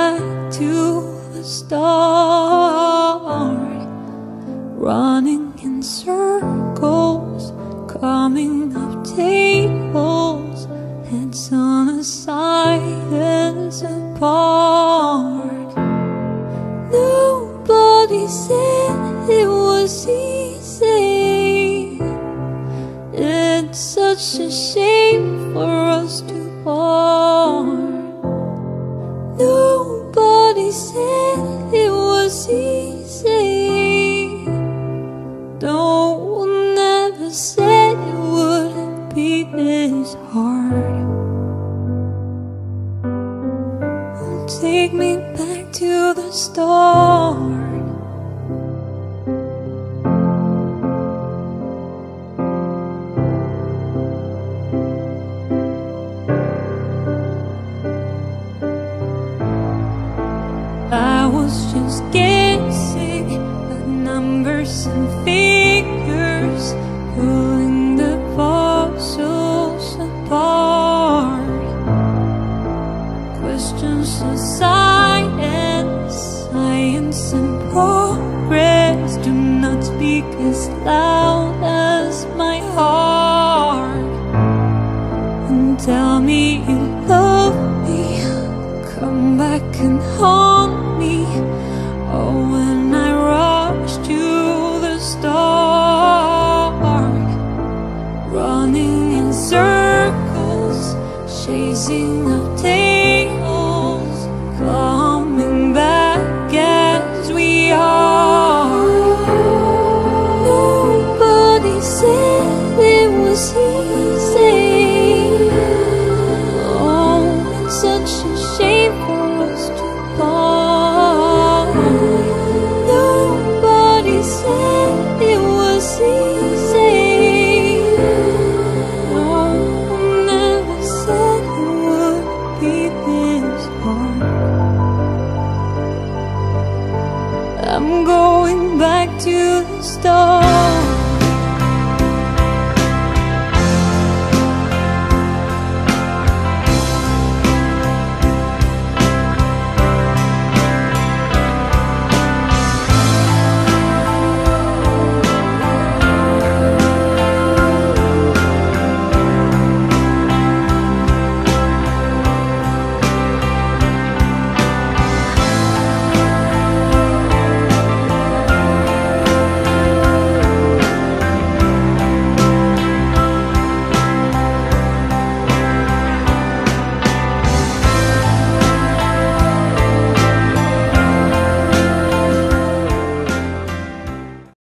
back to the start. Running in circles, coming up tables, heads on a science apart. Nobody said it was easy. It's such a shame take me back to the start. I was just guessing at numbers and figures, pulling Come back and haunt me. Oh, when I rush to the start, running in circles, chasing. I'm going back to the start.